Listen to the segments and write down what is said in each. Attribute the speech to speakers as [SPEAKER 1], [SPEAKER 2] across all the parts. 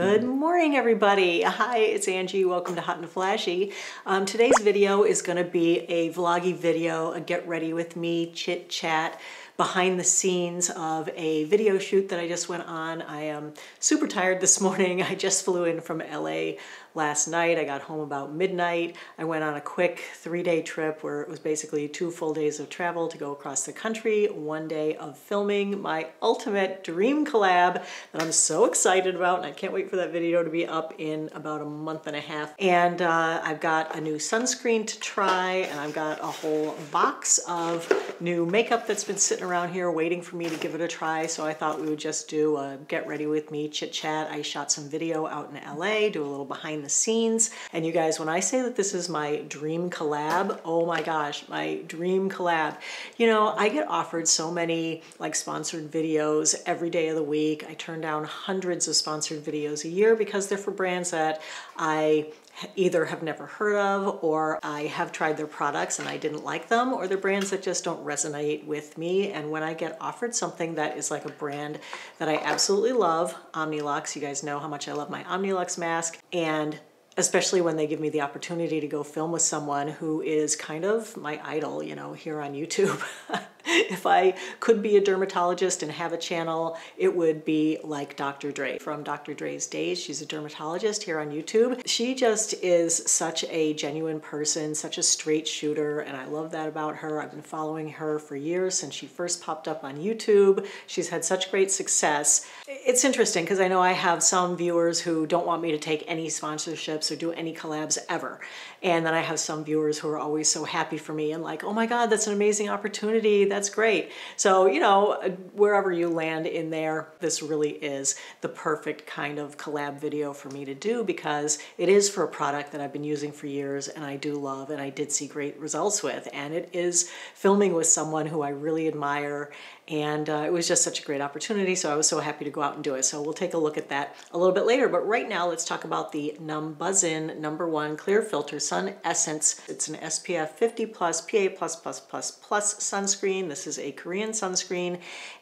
[SPEAKER 1] Good morning, everybody. Hi, it's Angie. Welcome to Hot and Flashy. Um, today's video is going to be a vloggy video, a get ready with me chit chat behind the scenes of a video shoot that I just went on. I am super tired this morning. I just flew in from LA last night. I got home about midnight. I went on a quick three day trip where it was basically two full days of travel to go across the country, one day of filming my ultimate dream collab that I'm so excited about and I can't wait for that video to be up in about a month and a half. And uh, I've got a new sunscreen to try and I've got a whole box of new makeup that's been sitting around here waiting for me to give it a try. So I thought we would just do a get ready with me chit chat. I shot some video out in LA, do a little behind behind the scenes. And you guys, when I say that this is my dream collab, oh my gosh, my dream collab. You know, I get offered so many like sponsored videos every day of the week. I turn down hundreds of sponsored videos a year because they're for brands that I either have never heard of or I have tried their products and I didn't like them or they're brands that just don't resonate with me and when I get offered something that is like a brand that I absolutely love, Omnilux, you guys know how much I love my Omnilux mask and especially when they give me the opportunity to go film with someone who is kind of my idol, you know, here on YouTube. if I could be a dermatologist and have a channel, it would be like Dr. Dray from Dr. Dray's days. She's a dermatologist here on YouTube. She just is such a genuine person, such a straight shooter, and I love that about her. I've been following her for years since she first popped up on YouTube. She's had such great success. It's interesting because I know I have some viewers who don't want me to take any sponsorships or do any collabs ever. And then I have some viewers who are always so happy for me and like, oh my God, that's an amazing opportunity. That's great. So, you know, wherever you land in there, this really is the perfect kind of collab video for me to do because it is for a product that I've been using for years and I do love and I did see great results with. And it is filming with someone who I really admire and uh, it was just such a great opportunity so I was so happy to go out and do it. So we'll take a look at that a little bit later but right now let's talk about the Numbuzin number one clear filter sun essence. It's an SPF 50 plus PA plus plus plus plus sunscreen. This is a Korean sunscreen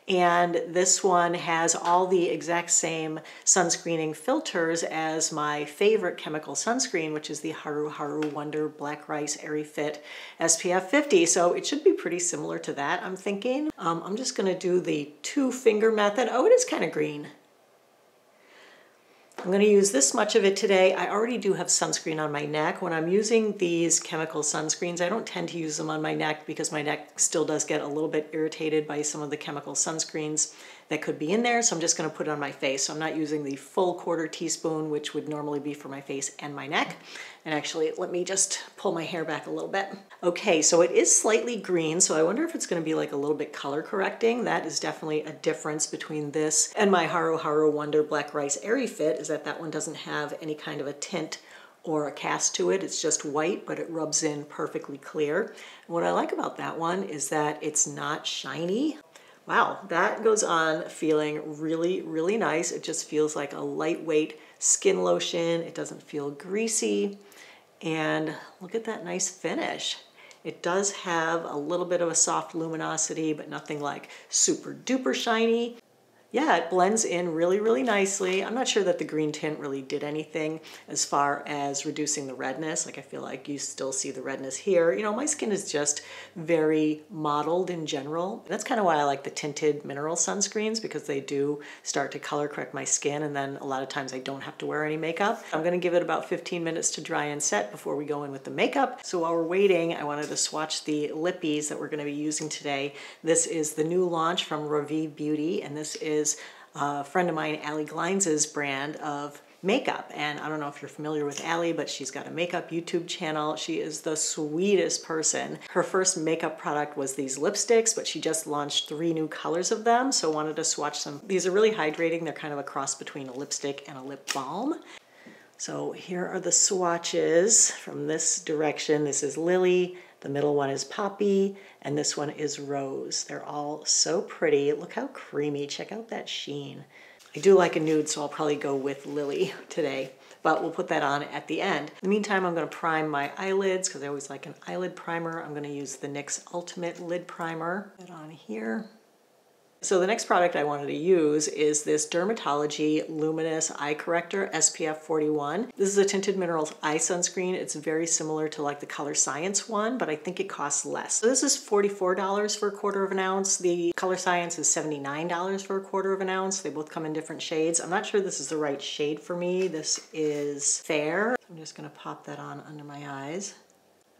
[SPEAKER 1] and this one has all the exact same sunscreening filters as my favorite chemical sunscreen, which is the Haru Haru Wonder Black Rice Airy Fit SPF 50. So it should be pretty similar to that, I'm thinking. Um, I'm just gonna do the two finger method. Oh, it is kind of green. I'm going to use this much of it today. I already do have sunscreen on my neck. When I'm using these chemical sunscreens, I don't tend to use them on my neck because my neck still does get a little bit irritated by some of the chemical sunscreens that could be in there. So I'm just gonna put it on my face. So I'm not using the full quarter teaspoon, which would normally be for my face and my neck. And actually, let me just pull my hair back a little bit. Okay, so it is slightly green, so I wonder if it's gonna be like a little bit color correcting. That is definitely a difference between this and my Haru Haru Wonder Black Rice Airy Fit, is that that one doesn't have any kind of a tint or a cast to it. It's just white, but it rubs in perfectly clear. And what I like about that one is that it's not shiny. Wow, that goes on feeling really, really nice. It just feels like a lightweight skin lotion. It doesn't feel greasy. And look at that nice finish. It does have a little bit of a soft luminosity, but nothing like super duper shiny yeah, it blends in really, really nicely. I'm not sure that the green tint really did anything as far as reducing the redness. Like I feel like you still see the redness here. You know, my skin is just very mottled in general. That's kind of why I like the tinted mineral sunscreens because they do start to color correct my skin and then a lot of times I don't have to wear any makeup. I'm gonna give it about 15 minutes to dry and set before we go in with the makeup. So while we're waiting, I wanted to swatch the lippies that we're gonna be using today. This is the new launch from Ravie Beauty and this is is uh, a friend of mine, Allie Glines' brand of makeup. And I don't know if you're familiar with Allie, but she's got a makeup YouTube channel. She is the sweetest person. Her first makeup product was these lipsticks, but she just launched three new colors of them. So wanted to swatch some. These are really hydrating. They're kind of a cross between a lipstick and a lip balm. So here are the swatches from this direction. This is Lily, the middle one is Poppy, and this one is Rose. They're all so pretty. Look how creamy. Check out that sheen. I do like a nude, so I'll probably go with Lily today, but we'll put that on at the end. In the meantime, I'm gonna prime my eyelids because I always like an eyelid primer. I'm gonna use the NYX Ultimate Lid Primer. Put on here. So the next product I wanted to use is this Dermatology Luminous Eye Corrector SPF 41. This is a Tinted Minerals eye sunscreen. It's very similar to like the Colorescience one, but I think it costs less. So this is $44 for a quarter of an ounce. The Colorescience is $79 for a quarter of an ounce. They both come in different shades. I'm not sure this is the right shade for me. This is fair. I'm just gonna pop that on under my eyes.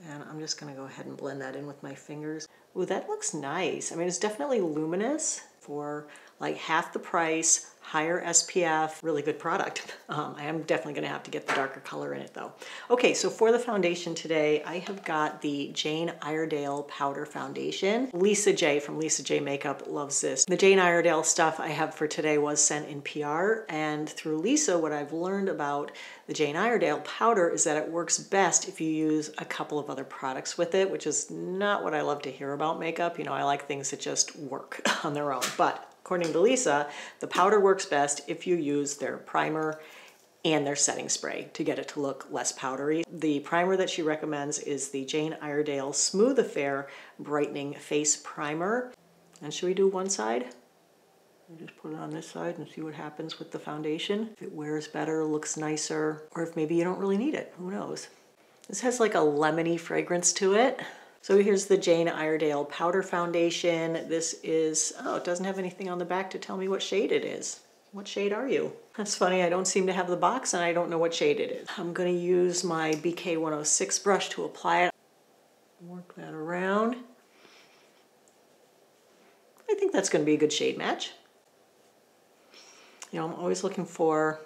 [SPEAKER 1] And I'm just gonna go ahead and blend that in with my fingers. Ooh, that looks nice. I mean, it's definitely luminous for like half the price, higher SPF, really good product. Um, I am definitely gonna have to get the darker color in it though. Okay, so for the foundation today, I have got the Jane Iredale Powder Foundation. Lisa J from Lisa J Makeup loves this. The Jane Iredale stuff I have for today was sent in PR and through Lisa, what I've learned about the Jane Iredale powder is that it works best if you use a couple of other products with it, which is not what I love to hear about makeup. You know, I like things that just work on their own, but according to Lisa, the powder works best if you use their primer and their setting spray to get it to look less powdery. The primer that she recommends is the Jane Iredale Smooth Affair Brightening Face Primer. And should we do one side? I just put it on this side and see what happens with the foundation. If it wears better, looks nicer, or if maybe you don't really need it, who knows? This has like a lemony fragrance to it. So here's the Jane Iredale Powder Foundation. This is, oh, it doesn't have anything on the back to tell me what shade it is. What shade are you? That's funny, I don't seem to have the box and I don't know what shade it is. I'm gonna use my BK106 brush to apply it. Work that around. I think that's gonna be a good shade match. You know, I'm always looking for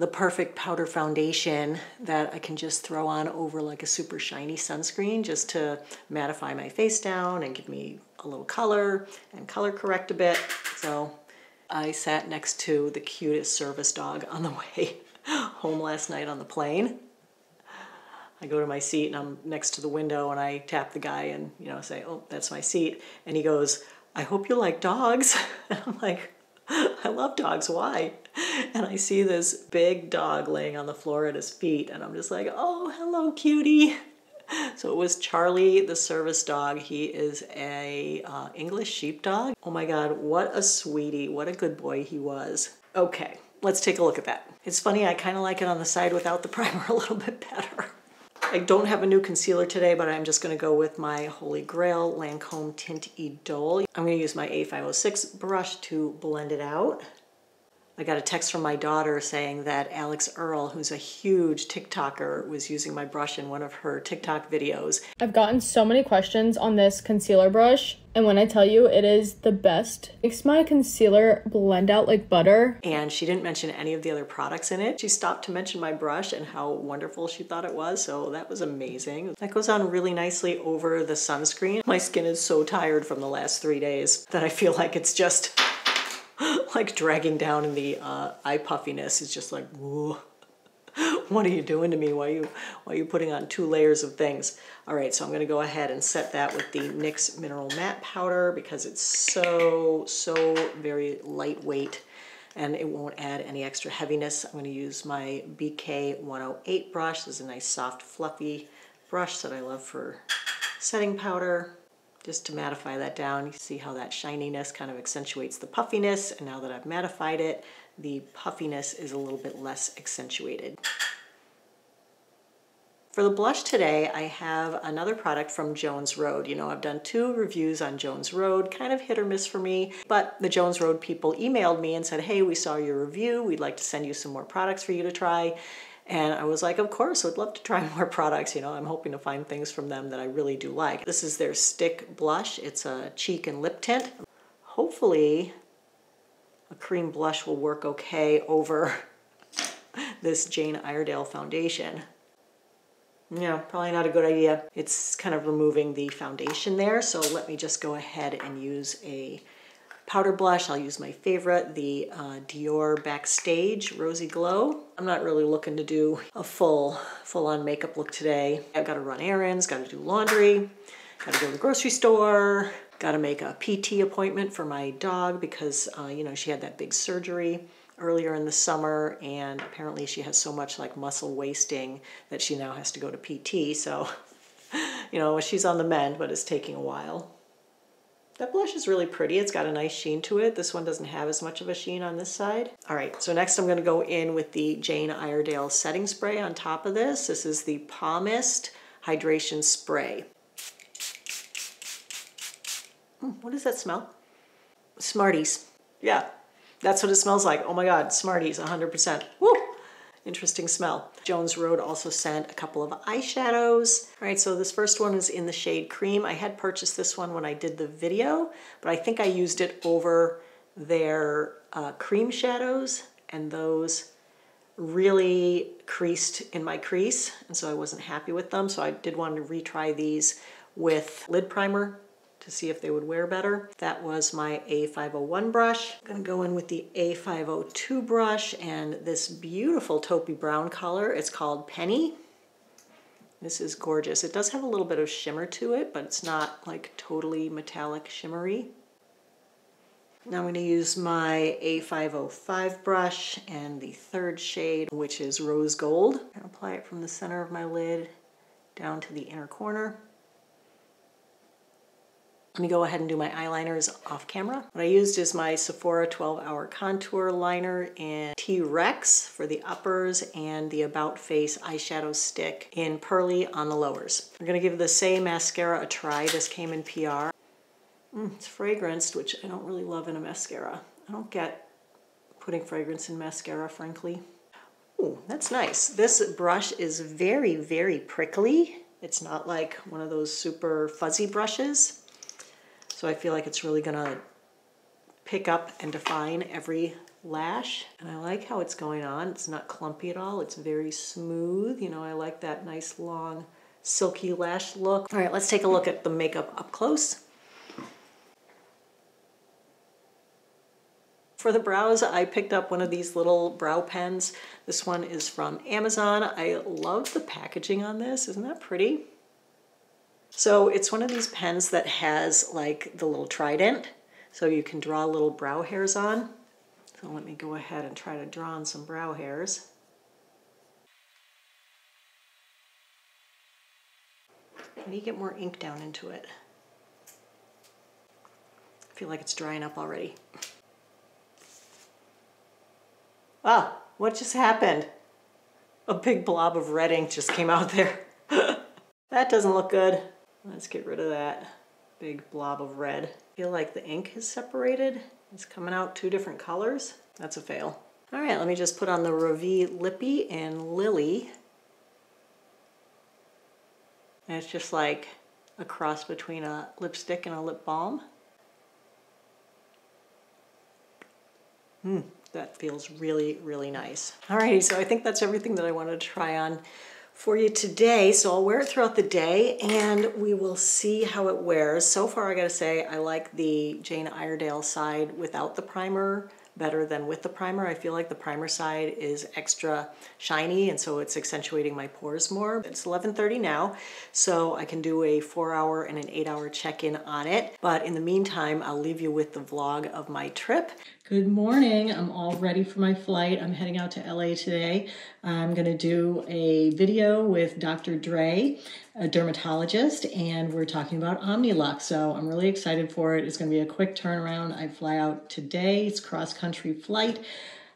[SPEAKER 1] the perfect powder foundation that I can just throw on over like a super shiny sunscreen just to mattify my face down and give me a little color and color correct a bit. So I sat next to the cutest service dog on the way home last night on the plane. I go to my seat and I'm next to the window and I tap the guy and, you know, say, oh, that's my seat. And he goes, I hope you like dogs. And I'm like, I love dogs. Why? And I see this big dog laying on the floor at his feet, and I'm just like, oh, hello, cutie. So it was Charlie, the service dog. He is a uh, English sheepdog. Oh my God, what a sweetie. What a good boy he was. Okay, let's take a look at that. It's funny, I kind of like it on the side without the primer a little bit better. I don't have a new concealer today, but I'm just gonna go with my Holy Grail Lancome Tint Idole. I'm gonna use my A506 brush to blend it out. I got a text from my daughter saying that Alix Earle, who's a huge TikToker, was using my brush in one of her TikTok videos.
[SPEAKER 2] I've gotten so many questions on this concealer brush, and when I tell you it is the best, makes my concealer blend out like butter.
[SPEAKER 1] And she didn't mention any of the other products in it. She stopped to mention my brush and how wonderful she thought it was, so that was amazing. That goes on really nicely over the sunscreen. My skin is so tired from the last three days that I feel like it's just like dragging down in the uh, eye puffiness is just like, what are you doing to me? Why are you, why are you putting on two layers of things? All right, so I'm gonna go ahead and set that with the NYX Mineral Matte Powder because it's so, so very lightweight and it won't add any extra heaviness. I'm gonna use my BK 108 brush. This is a nice soft fluffy brush that I love for setting powder just to mattify that down. You see how that shininess kind of accentuates the puffiness, and now that I've mattified it, the puffiness is a little bit less accentuated. For the blush today, I have another product from Jones Road. You know, I've done two reviews on Jones Road, kind of hit or miss for me, but the Jones Road people emailed me and said, hey, we saw your review. We'd like to send you some more products for you to try. And I was like, of course, I'd love to try more products. You know, I'm hoping to find things from them that I really do like. This is their stick blush. It's a cheek and lip tint. Hopefully a cream blush will work okay over this Jane Iredale foundation. Yeah, probably not a good idea. It's kind of removing the foundation there, so let me just go ahead and use a powder blush. I'll use my favorite, the uh, Dior Backstage Rosy Glow. I'm not really looking to do a full, full-on makeup look today. I've got to run errands, got to do laundry, got to go to the grocery store, got to make a PT appointment for my dog because, uh, you know, she had that big surgery earlier in the summer and apparently she has so much like muscle wasting that she now has to go to PT. So, you know, she's on the mend, but it's taking a while. That blush is really pretty. It's got a nice sheen to it. This one doesn't have as much of a sheen on this side. All right, so next I'm gonna go in with the Jane Iredale setting spray on top of this. This is the Pommist Hydration Spray. Mm, what does that smell? Smarties. Yeah, that's what it smells like. Oh my God, Smarties, 100%. Woo! Interesting smell. Jones Road also sent a couple of eyeshadows. All right, so this first one is in the shade Cream. I had purchased this one when I did the video, but I think I used it over their uh, cream shadows, and those really creased in my crease, and so I wasn't happy with them. So I did want to retry these with lid primer to see if they would wear better. That was my A501 brush. I'm gonna go in with the A502 brush and this beautiful taupey brown color. It's called Penny. This is gorgeous. It does have a little bit of shimmer to it, but it's not like totally metallic shimmery. Now I'm going to use my A505 brush and the third shade, which is Rose Gold. And apply it from the center of my lid down to the inner corner. Let me go ahead and do my eyeliners off camera. What I used is my Sephora 12 Hour Contour Liner in T-Rex for the uppers and the About Face eyeshadow stick in Pearly on the lowers. I'm gonna give the Saie mascara a try. This came in PR. Mm, it's fragranced, which I don't really love in a mascara. I don't get putting fragrance in mascara, frankly. Ooh, that's nice. This brush is very, very prickly. It's not like one of those super fuzzy brushes. So I feel like it's really gonna pick up and define every lash. And I like how it's going on. It's not clumpy at all. It's very smooth. You know, I like that nice long silky lash look. All right, let's take a look at the makeup up close. For the brows, I picked up one of these little brow pens. This one is from Amazon. I love the packaging on this. Isn't that pretty? So it's one of these pens that has like the little trident, so you can draw little brow hairs on. So let me go ahead and try to draw on some brow hairs. Need to get more ink down into it. I feel like it's drying up already. Ah, what just happened? A big blob of red ink just came out there. that doesn't look good. Let's get rid of that big blob of red. I feel like the ink has separated. It's coming out two different colors. That's a fail. All right, let me just put on the Ravie Lippy and Lily. And it's just like a cross between a lipstick and a lip balm. Hmm, that feels really, really nice. All righty, so I think that's everything that I wanted to try on for you today. So I'll wear it throughout the day and we will see how it wears. So far I gotta say I like the Jane Iredale side without the primer better than with the primer. I feel like the primer side is extra shiny and so it's accentuating my pores more. It's 11.30 now, so I can do a four hour and an eight hour check-in on it. But in the meantime, I'll leave you with the vlog of my trip. Good morning. I'm all ready for my flight. I'm heading out to LA today. I'm going to do a video with Dr. Dray, a dermatologist, and we're talking about Omnilux. So I'm really excited for it. It's going to be a quick turnaround. I fly out today. It's cross country flight.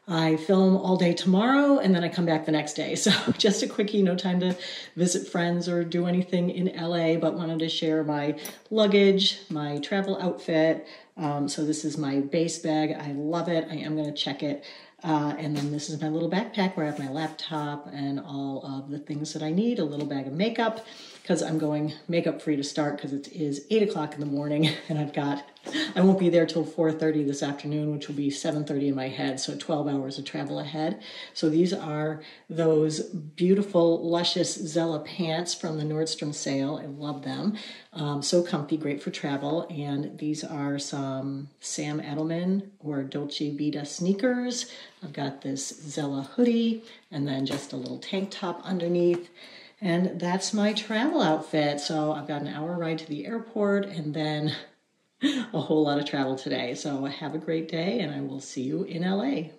[SPEAKER 1] I film all day tomorrow and then I come back the next day. So just a quickie, no time to visit friends or do anything in LA, but wanted to share my luggage, my travel outfit. Um, so this is my base bag. I love it. I am going to check it. Uh, and then this is my little backpack where I have my laptop and all of the things that I need, a little bag of makeup, because I'm going makeup free to start because it is 8 o'clock in the morning and I've got, I won't be there till 4.30 this afternoon, which will be 7.30 in my head, so 12 hours of travel ahead. So these are those beautiful, luscious Zella pants from the Nordstrom sale. I love them. Um, so comfy, great for travel. And these are some Sam Edelman or Dolce Vita sneakers. I've got this Zella hoodie and then just a little tank top underneath. And that's my travel outfit. So I've got an hour ride to the airport and then a whole lot of travel today. So have a great day and I will see you in LA.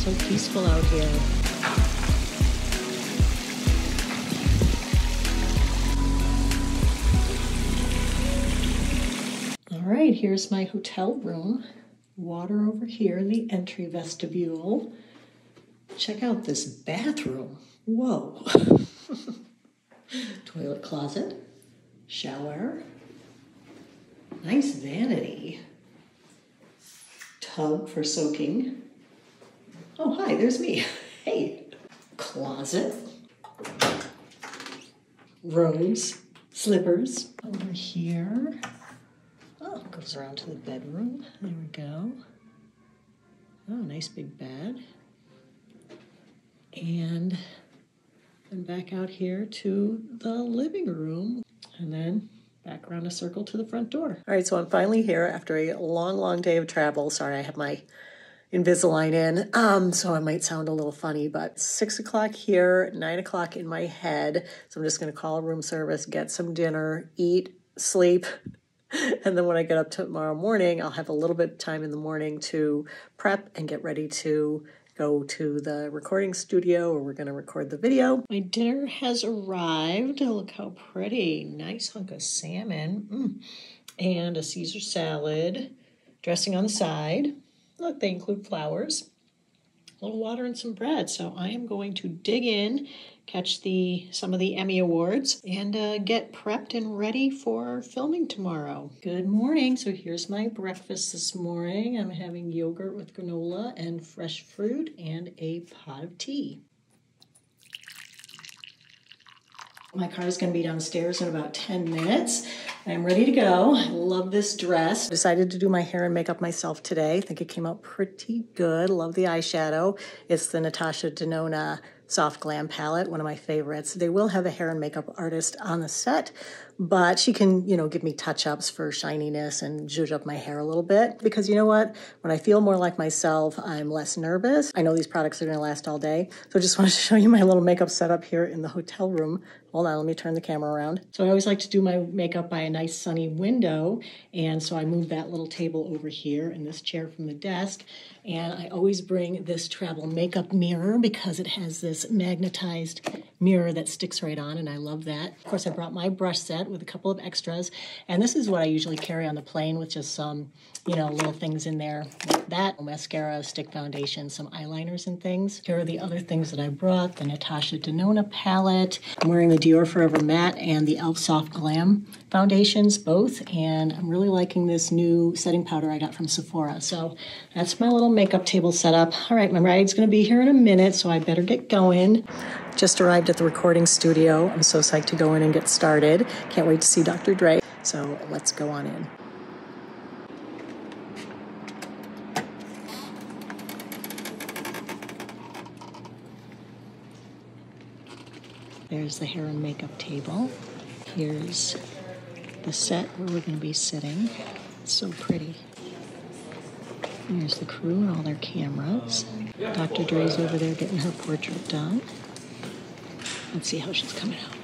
[SPEAKER 1] So peaceful out here. All right, here's my hotel room. Water over here in the entry vestibule. Check out this bathroom. Whoa. Toilet closet, shower, nice vanity, tub for soaking. Oh, hi, there's me. Hey, closet, robes, slippers over here. Oh, goes around to the bedroom. There we go. Oh, nice big bed. And then back out here to the living room. And then back around a circle to the front door. All right, so I'm finally here after a long, long day of travel. Sorry, I have my Invisalign in, um, so I might sound a little funny, but six o'clock here, nine o'clock in my head. So I'm just going to call room service, get some dinner, eat, sleep, and then when I get up tomorrow morning, I'll have a little bit of time in the morning to prep and get ready to go to the recording studio where we're going to record the video. My dinner has arrived. Look how pretty. Nice hunk of salmon mm. and a Caesar salad, dressing on the side. Look, they include flowers, a little water, and some bread. So I am going to dig in, catch the some of the Emmy awards, and uh, get prepped and ready for filming tomorrow. Good morning. So here's my breakfast this morning. I'm having yogurt with granola and fresh fruit and a pot of tea. My car is going to be downstairs in about 10 minutes. I'm ready to go. I love this dress. Decided to do my hair and makeup myself today. I think it came out pretty good. Love the eyeshadow. It's the Natasha Denona Soft Glam palette, one of my favorites. They will have a hair and makeup artist on the set, but she can, you know, give me touch-ups for shininess and zhuzh up my hair a little bit. Because you know what? When I feel more like myself, I'm less nervous. I know these products are gonna last all day. So I just wanted to show you my little makeup setup here in the hotel room. Hold on, let me turn the camera around. So I always like to do my makeup by a nice sunny window. And so I moved that little table over here and this chair from the desk. And I always bring this travel makeup mirror because it has this magnetized mirror that sticks right on, and I love that. Of course, I brought my brush set with a couple of extras, and this is what I usually carry on the plane with just some, you know, little things in there like that, mascara, stick foundation, some eyeliners and things. Here are the other things that I brought, the Natasha Denona palette. I'm wearing the Dior Forever Matte and the e.l.f. Soft Glam foundations, both, and I'm really liking this new setting powder I got from Sephora. So that's my little makeup table setup. All right, my ride's gonna be here in a minute, so I better get going. Just arrived at the recording studio. I'm so psyched to go in and get started. Can't wait to see Dr. Dray. So let's go on in. There's the hair and makeup table. Here's the set where we're going to be sitting. It's so pretty. There's the crew and all their cameras. Dr. Dray's over there getting her portrait done. Let's see how she's coming out.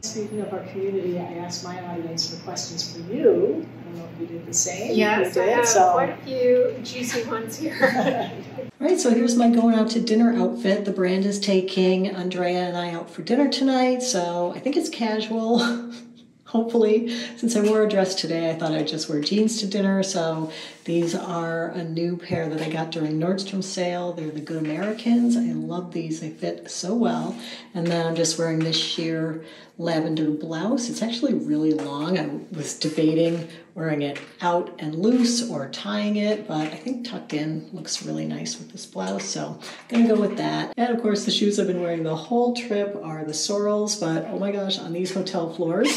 [SPEAKER 1] Speaking of our community, I asked my audience for questions for you. I don't know if you did the same.
[SPEAKER 3] Yes,
[SPEAKER 1] you
[SPEAKER 3] I
[SPEAKER 1] did,
[SPEAKER 3] have
[SPEAKER 1] so.
[SPEAKER 3] quite a few juicy ones here.
[SPEAKER 1] All right, so here's my going out to dinner outfit. The brand is taking Andrea and I out for dinner tonight, so I think it's casual. Hopefully, since I wore a dress today, I thought I'd just wear jeans to dinner. So these are a new pair that I got during Nordstrom sale. They're the Good Americans. I love these. They fit so well. And then I'm just wearing this sheer lavender blouse. It's actually really long. I was debating wearing it out and loose or tying it, but I think tucked in looks really nice with this blouse. So I'm gonna go with that. And of course, the shoes I've been wearing the whole trip are the Sorels, but oh my gosh, on these hotel floors,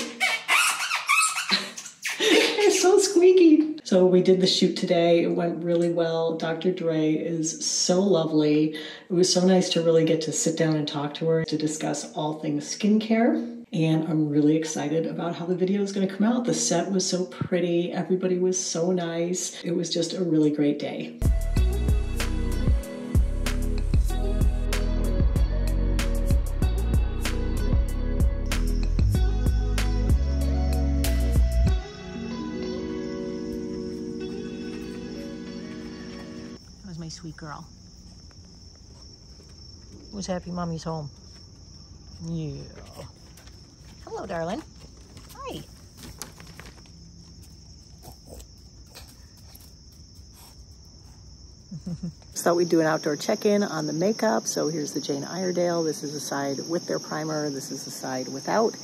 [SPEAKER 1] squeaky. So we did the shoot today. It went really well. Dr. Dray is so lovely. It was so nice to really get to sit down and talk to her to discuss all things skincare. And I'm really excited about how the video is going to come out. The set was so pretty. Everybody was so nice. It was just a really great day. Who's happy mommy's home? Yeah. Hello, darling. Hi. Thought we'd do an outdoor check-in on the makeup. So here's the Jane Iredale. This is the side with their primer. This is the side without.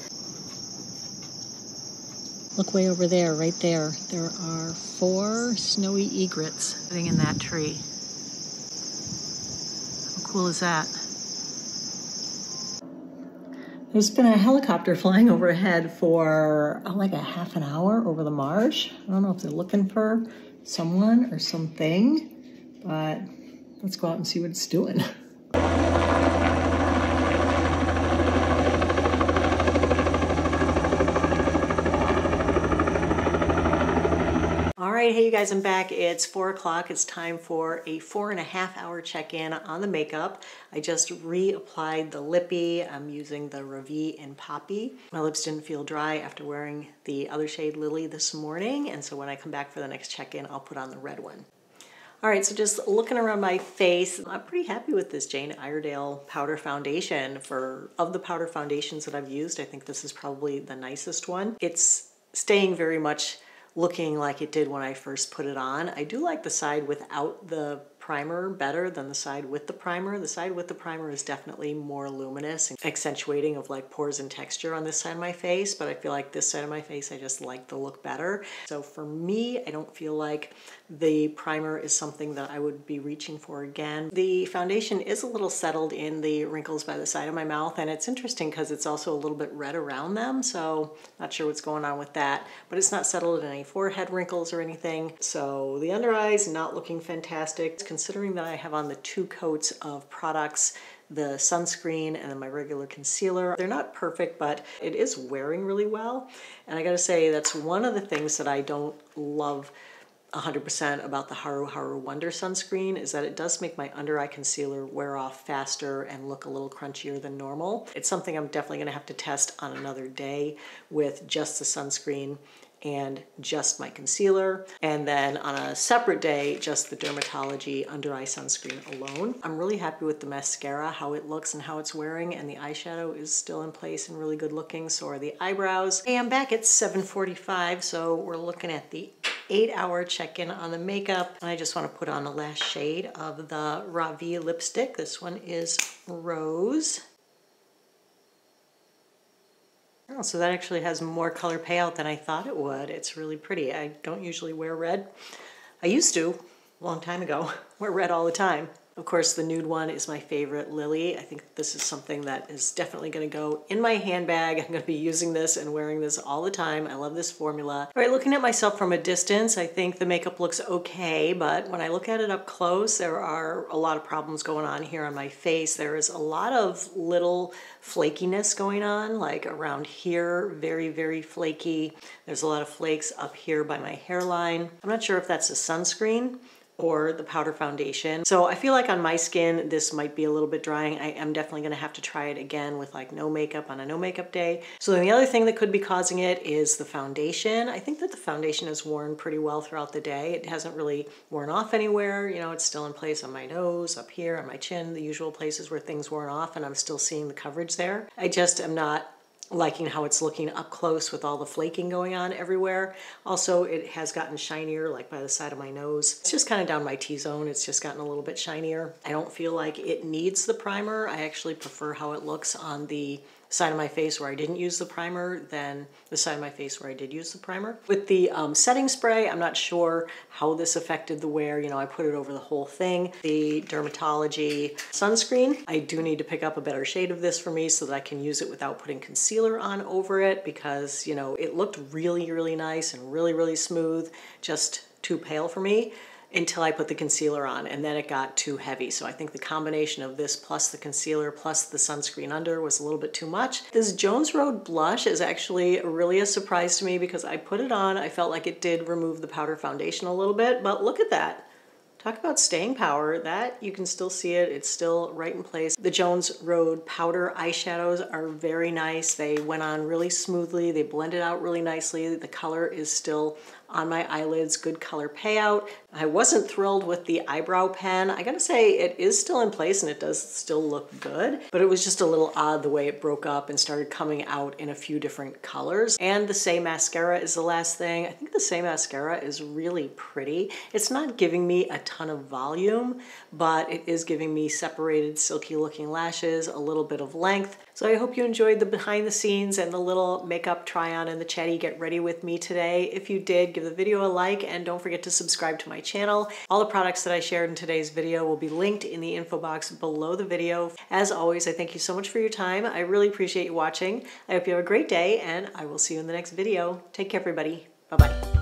[SPEAKER 1] Look way over there, right there. There are four snowy egrets sitting in that tree How cool is that? There's been a helicopter flying overhead for oh, like a half an hour over the marsh. I don't know if they're looking for someone or something, but let's go out and see what it's doing. right, hey you guys, I'm back. It's four o'clock. It's time for a four and a half hour check-in on the makeup. I just reapplied the lippy. I'm using the Ravie in Poppy. My lips didn't feel dry after wearing the other shade Lily this morning, and so when I come back for the next check-in, I'll put on the red one. All right, so just looking around my face, I'm pretty happy with this Jane Iredale powder foundation. For Of the powder foundations that I've used, I think this is probably the nicest one. It's staying very much looking like it did when I first put it on. I do like the side without the primer better than the side with the primer. The side with the primer is definitely more luminous and accentuating of like pores and texture on this side of my face, but I feel like this side of my face, I just like the look better. So for me, I don't feel like the primer is something that I would be reaching for again. The foundation is a little settled in the wrinkles by the side of my mouth, and it's interesting because it's also a little bit red around them, so not sure what's going on with that, but it's not settled in any forehead wrinkles or anything. So the under eyes not looking fantastic considering that I have on the two coats of products the sunscreen and then my regular concealer. They're not perfect, but it is wearing really well. And I gotta say, that's one of the things that I don't love 100% about the Haru Haru Wonder sunscreen is that it does make my under eye concealer wear off faster and look a little crunchier than normal. It's something I'm definitely gonna have to test on another day with just the sunscreen and just my concealer. And then on a separate day, just the Dermatology Under Eye Sunscreen alone. I'm really happy with the mascara, how it looks and how it's wearing, and the eyeshadow is still in place and really good looking, so are the eyebrows. Hey, I'm back at 7.45, so we're looking at the eight hour check-in on the makeup. And I just wanna put on the last shade of the Ravie lipstick. This one is Rose. Oh, so that actually has more color payout than I thought it would. It's really pretty. I don't usually wear red. I used to, a long time ago, wear red all the time. Of course, the nude one is my favorite, Lily. I think this is something that is definitely gonna go in my handbag. I'm gonna be using this and wearing this all the time. I love this formula. All right, looking at myself from a distance, I think the makeup looks okay, but when I look at it up close, there are a lot of problems going on here on my face. There is a lot of little flakiness going on, like around here, very, very flaky. There's a lot of flakes up here by my hairline. I'm not sure if that's a sunscreen or the powder foundation. So I feel like on my skin, this might be a little bit drying. I am definitely gonna have to try it again with like no makeup on a no makeup day. So then the other thing that could be causing it is the foundation. I think that the foundation is worn pretty well throughout the day. It hasn't really worn off anywhere. You know, it's still in place on my nose, up here, on my chin, the usual places where things worn off and I'm still seeing the coverage there. I just am not liking how it's looking up close with all the flaking going on everywhere. Also, it has gotten shinier, like by the side of my nose. It's just kind of down my T-zone. It's just gotten a little bit shinier. I don't feel like it needs the primer. I actually prefer how it looks on the side of my face where I didn't use the primer than the side of my face where I did use the primer. With the um, setting spray, I'm not sure how this affected the wear. You know, I put it over the whole thing. The Dermatology sunscreen, I do need to pick up a better shade of this for me so that I can use it without putting concealer on over it because, you know, it looked really, really nice and really, really smooth. Just too pale for me until I put the concealer on and then it got too heavy. So I think the combination of this plus the concealer plus the sunscreen under was a little bit too much. This Jones Road blush is actually really a surprise to me because I put it on, I felt like it did remove the powder foundation a little bit, but look at that. Talk about staying power. That you can still see it. It's still right in place. The Jones Road powder eyeshadows are very nice. They went on really smoothly. They blended out really nicely. The color is still on my eyelids, good color payout. I wasn't thrilled with the eyebrow pen. I gotta say, it is still in place and it does still look good, but it was just a little odd the way it broke up and started coming out in a few different colors. And the Saie mascara is the last thing. I think the Saie mascara is really pretty. It's not giving me a ton of volume, but it is giving me separated silky looking lashes, a little bit of length. So I hope you enjoyed the behind the scenes and the little makeup try on and the chatty get ready with me today. If you did, give the video a like and don't forget to subscribe to my channel. All the products that I shared in today's video will be linked in the info box below the video. As always, I thank you so much for your time. I really appreciate you watching. I hope you have a great day and I will see you in the next video. Take care everybody. Bye-bye.